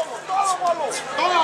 Toma, toma, todo mundo.